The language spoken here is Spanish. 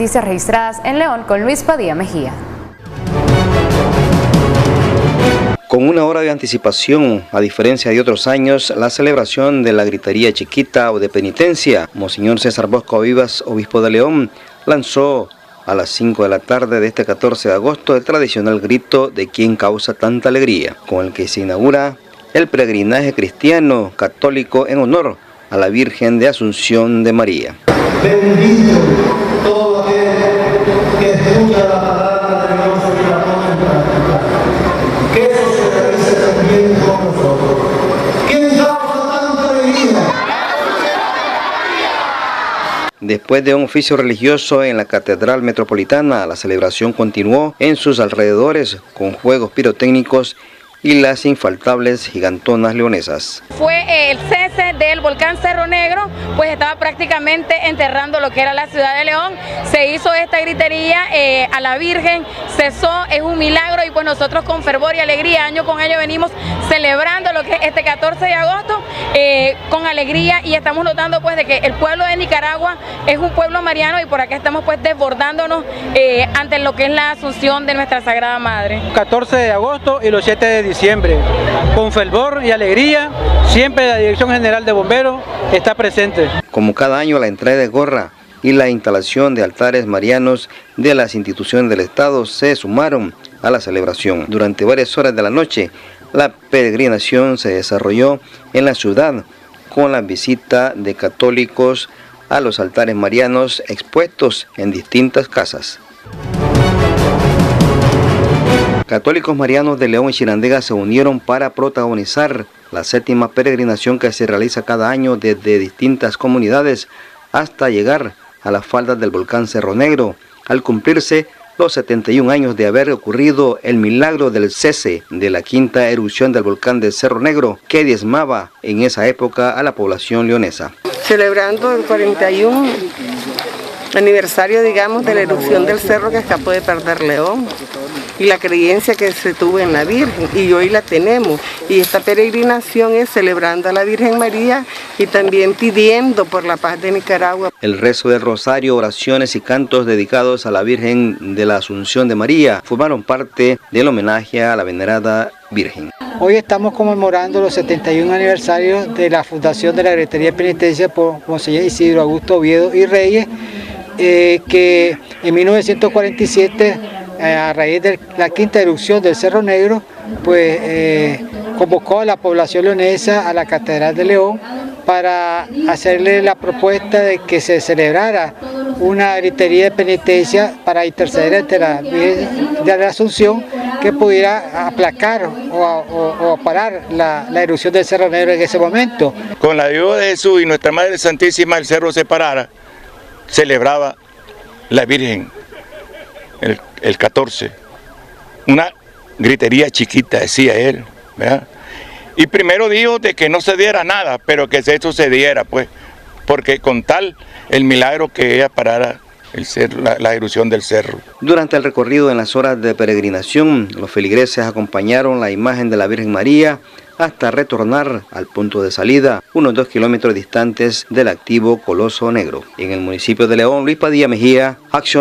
noticias registradas en León con Luis Padilla Mejía. Con una hora de anticipación, a diferencia de otros años, la celebración de la gritería chiquita o de penitencia, Monseñor César Bosco Vivas, obispo de León, lanzó a las 5 de la tarde de este 14 de agosto el tradicional grito de quien causa tanta alegría, con el que se inaugura el peregrinaje cristiano católico en honor a la Virgen de Asunción de María. Después de un oficio religioso en la Catedral Metropolitana, la celebración continuó en sus alrededores con juegos pirotécnicos y las infaltables gigantonas leonesas. Fue el cese del volcán Cerro Negro, pues estaba prácticamente enterrando lo que era la ciudad de León. Se hizo esta gritería eh, a la Virgen, cesó, es un milagro y pues nosotros con fervor y alegría, año con año venimos celebrando lo que es este 14 de agosto eh, con alegría y estamos notando pues de que el pueblo de Nicaragua es un pueblo mariano y por acá estamos pues desbordándonos eh, ante lo que es la asunción de nuestra Sagrada Madre. 14 de agosto y los 7 de diciembre. Con fervor y alegría, siempre la Dirección General de Bomberos está presente. Como cada año, la entrega de gorra y la instalación de altares marianos de las instituciones del Estado se sumaron a la celebración. Durante varias horas de la noche, la peregrinación se desarrolló en la ciudad con la visita de católicos a los altares marianos expuestos en distintas casas. Católicos Marianos de León y Chirandega se unieron para protagonizar la séptima peregrinación que se realiza cada año desde distintas comunidades hasta llegar a las faldas del volcán Cerro Negro, al cumplirse los 71 años de haber ocurrido el milagro del cese de la quinta erupción del volcán de Cerro Negro que diezmaba en esa época a la población leonesa. Celebrando el 41 aniversario, digamos, de la erupción del cerro que escapó de perder León y la creencia que se tuvo en la Virgen y hoy la tenemos. Y esta peregrinación es celebrando a la Virgen María y también pidiendo por la paz de Nicaragua. El rezo del rosario, oraciones y cantos dedicados a la Virgen de la Asunción de María formaron parte del homenaje a la venerada Virgen. Hoy estamos conmemorando los 71 aniversarios de la fundación de la Secretaría de Penitencia por Monseñor Isidro Augusto Oviedo y Reyes, eh, que en 1947, eh, a raíz de la quinta erupción del Cerro Negro, pues eh, convocó a la población leonesa a la Catedral de León para hacerle la propuesta de que se celebrara una gritería de penitencia para interceder ante la Virgen de la Asunción que pudiera aplacar o, parar la, la, erupción del Cerro Negro en ese momento. Con la ayuda de Jesús y nuestra Madre Santísima el cerro se parara celebraba la Virgen el, 14. Una gritería chiquita, decía él. Y primero dijo de que no se diera nada, pero que se sucediera, pues, porque con tal el milagro que ella parara la, la, erupción del cerro. Durante el recorrido en las horas de peregrinación, los feligreses acompañaron la imagen de la Virgen María hasta retornar al punto de salida, unos dos kilómetros distantes del activo Coloso Negro. En el municipio de León, Luis Padilla Mejía, acción